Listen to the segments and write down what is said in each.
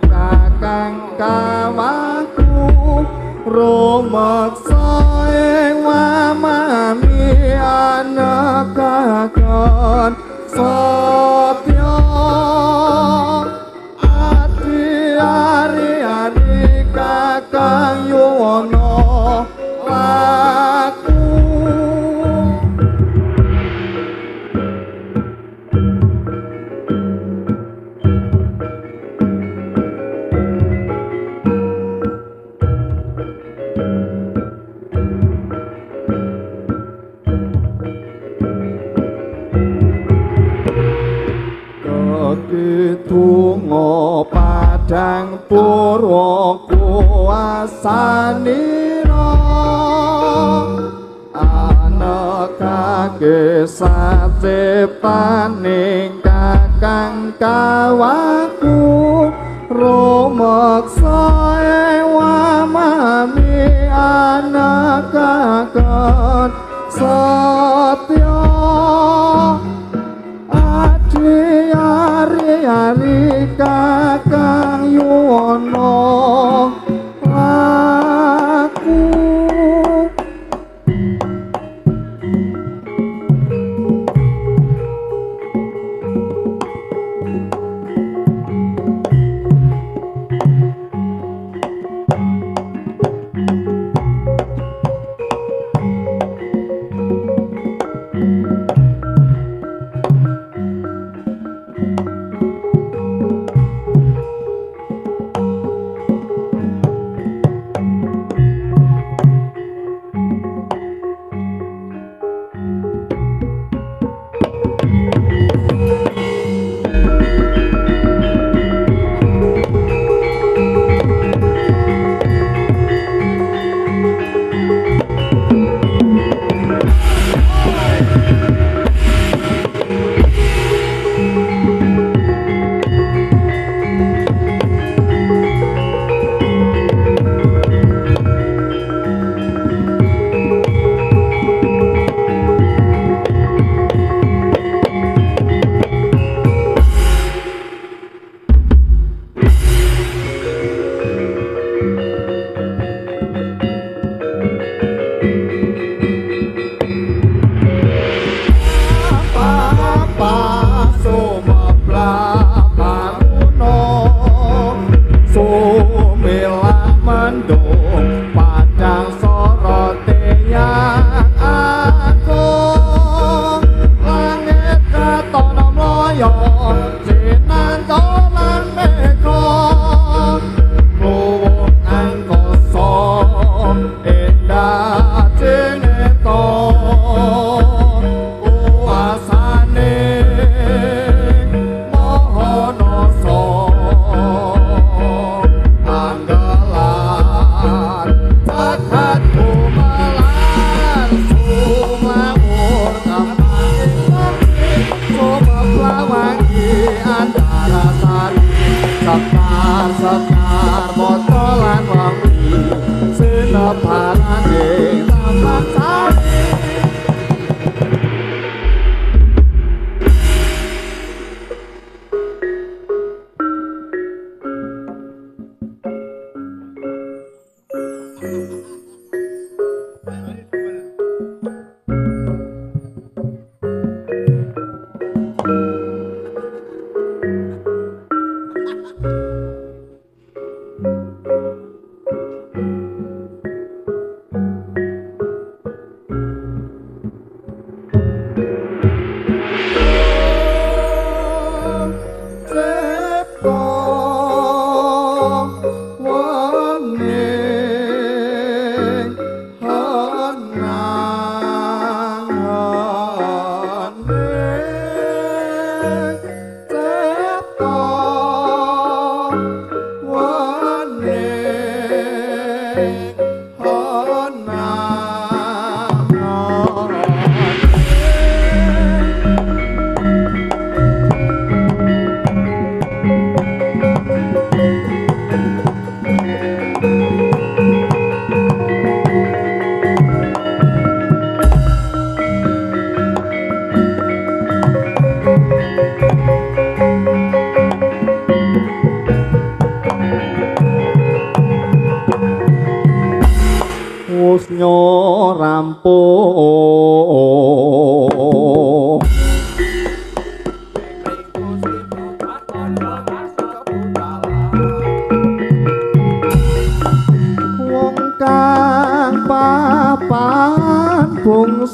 kakang kawaku rumeksa Kedungo padang purwa kuasanira anak kage sacepaning kakang kawaku rumeksa ewa mami anak kakon satya ari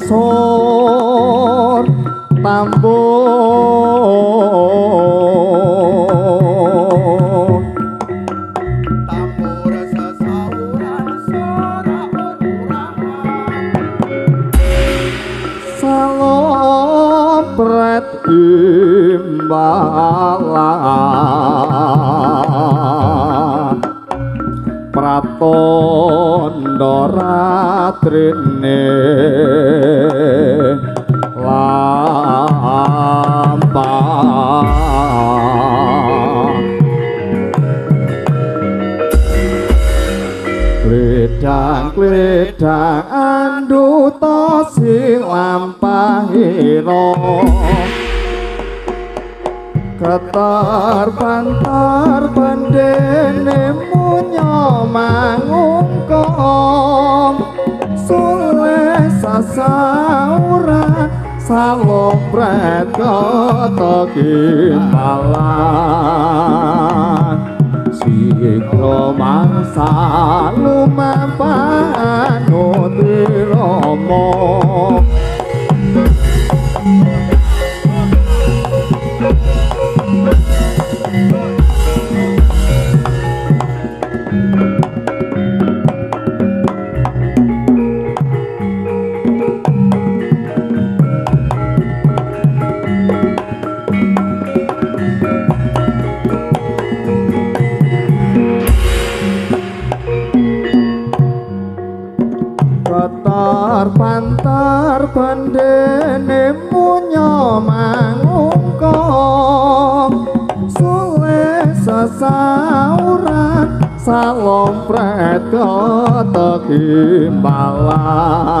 Sor tambur pratondo ratrine Kledang kledang anduta sing lampahira Ketar bantar bandene munyo mangungkong Sule sasaura salong prekoto kimbalan Sikro mangsa lumampah nudiromo bà la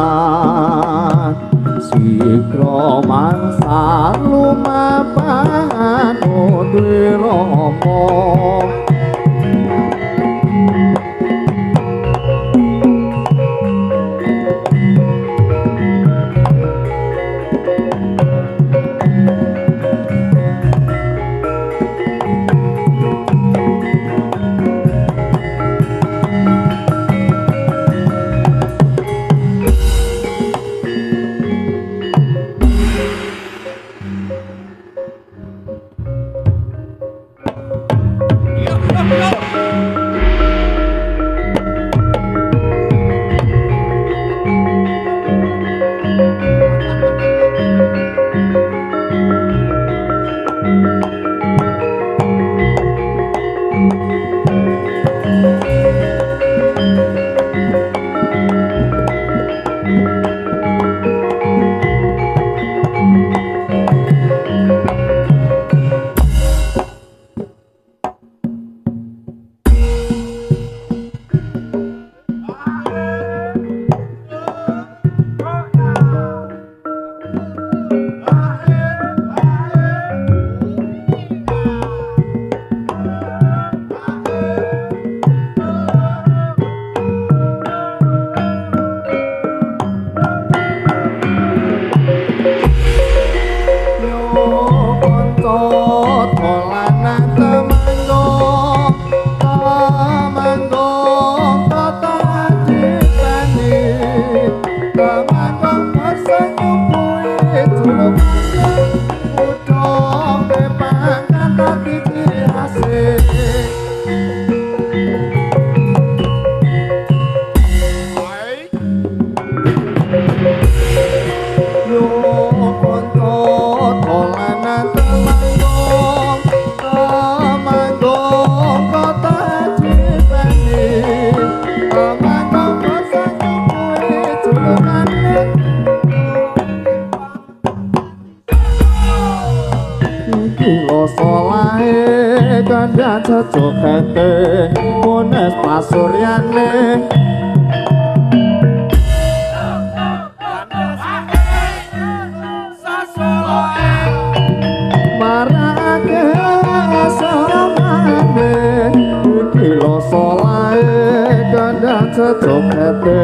iki loso lae kandha jojokete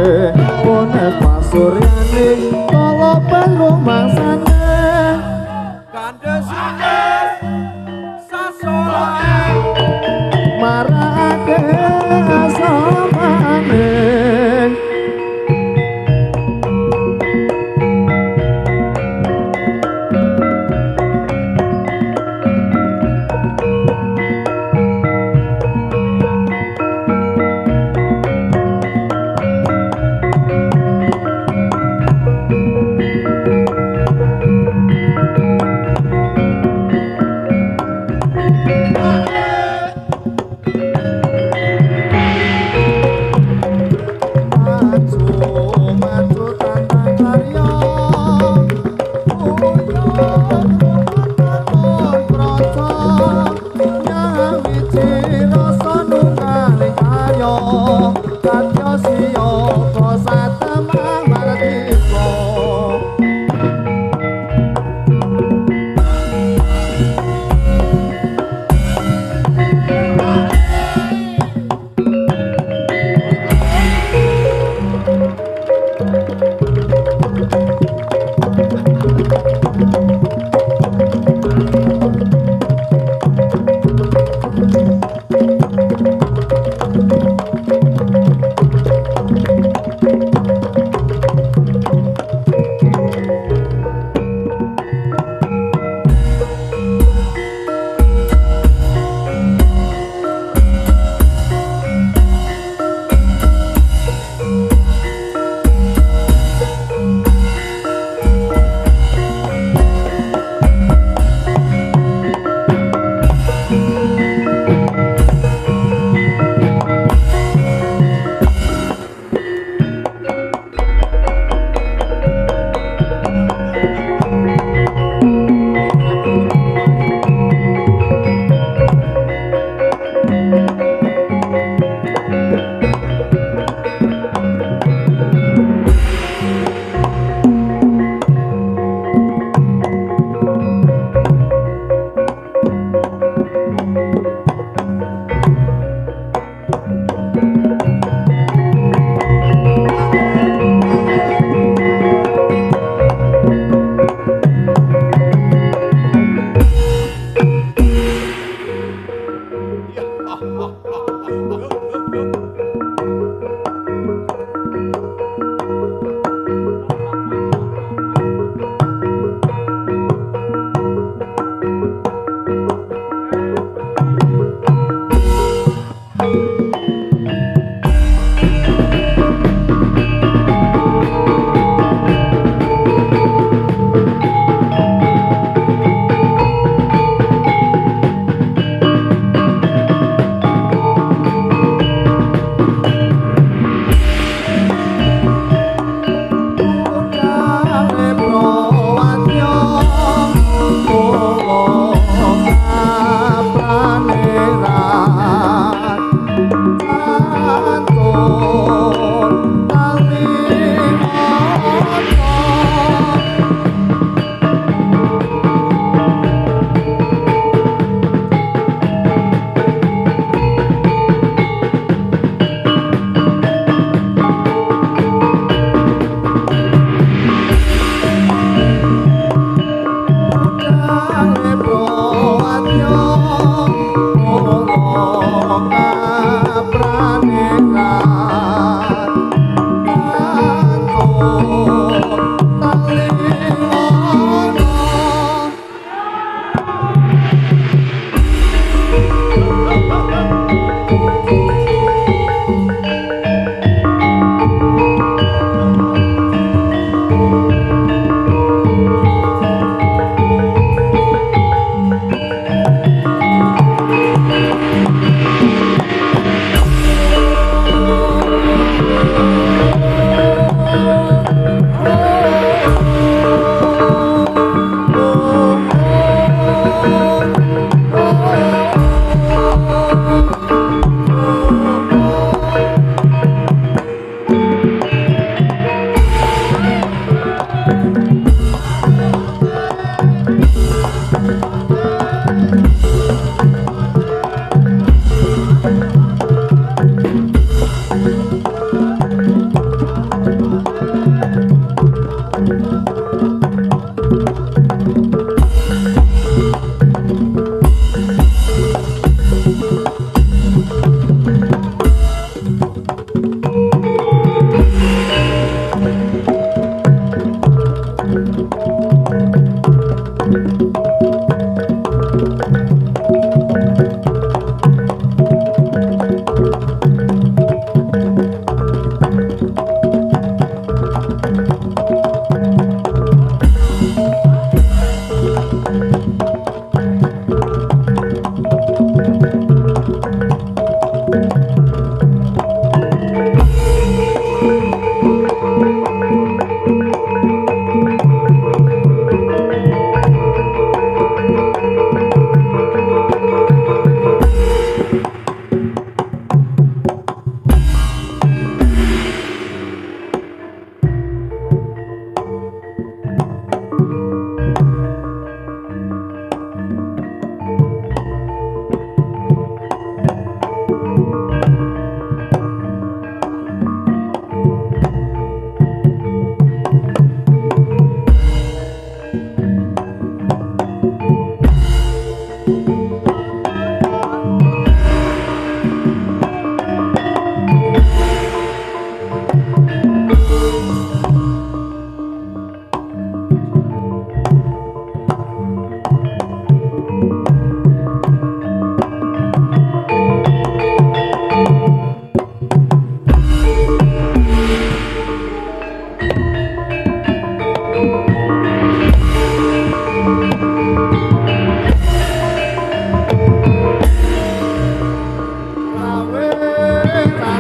munes pasuryane kala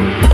Thank you.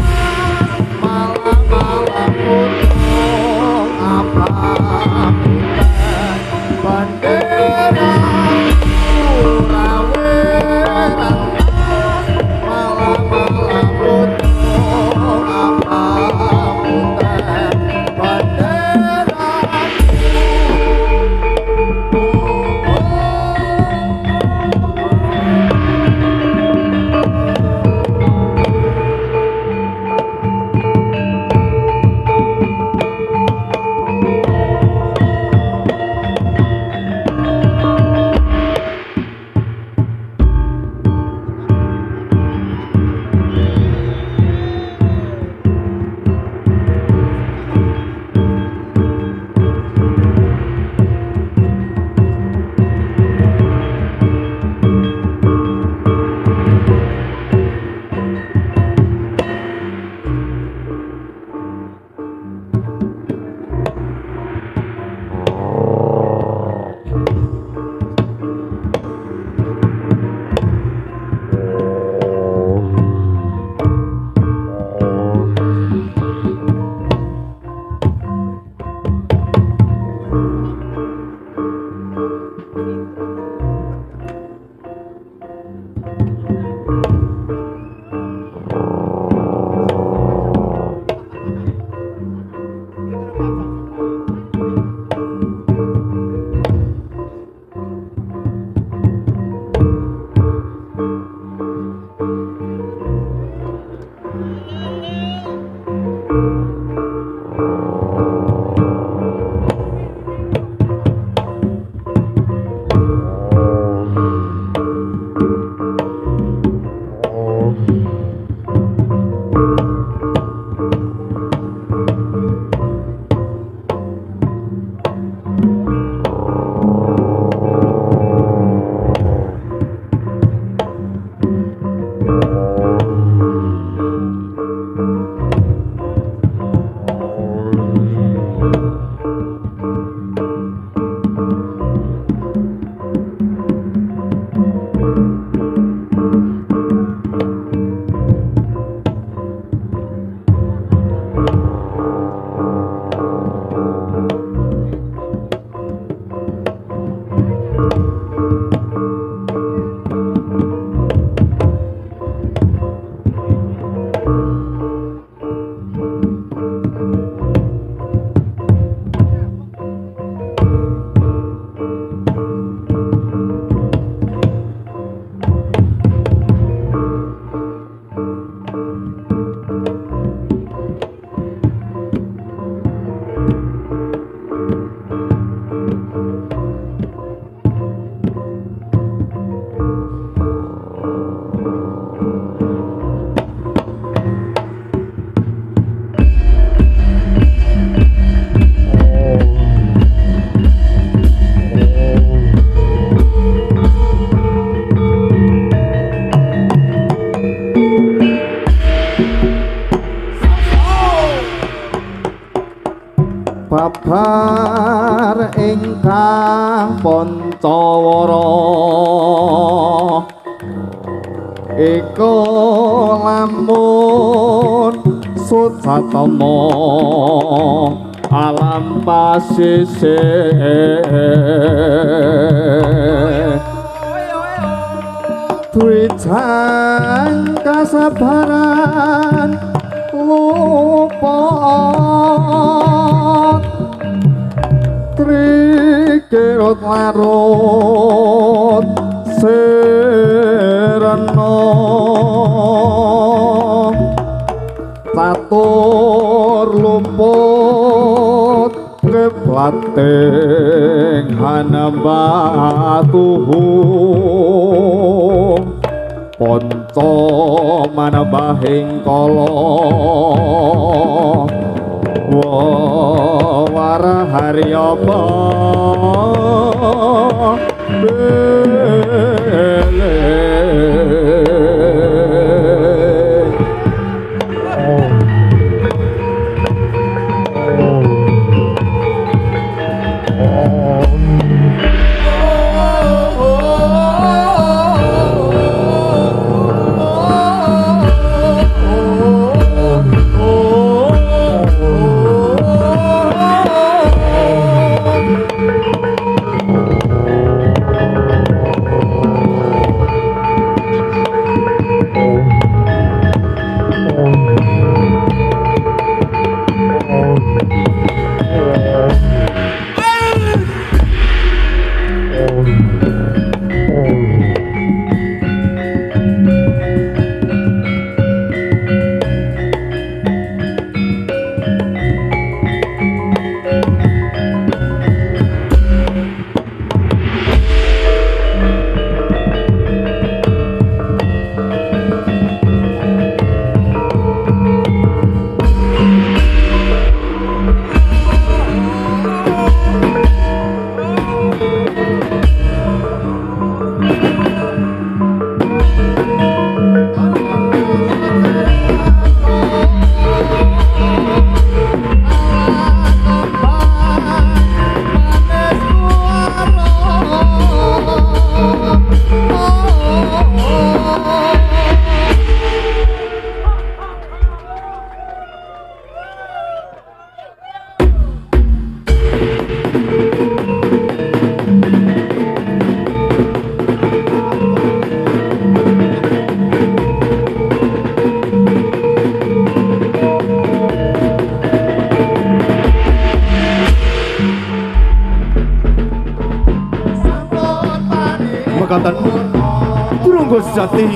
Tuijan kasabaran lupa. Trikirut larut sereno. Tatur keplating hanambatuhu Ponco manabahing kala. Wara sejati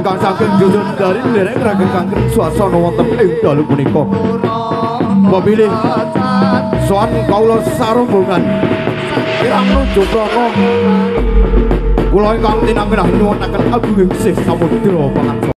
ingkang saking jujur dari lereng rageng kangken swasana wonten ing dalu punika. Pemilih soan kaula sarombongan kirang nuju prana kula ingkang tinampi nyuwunaken agunging sih samudra pangarsa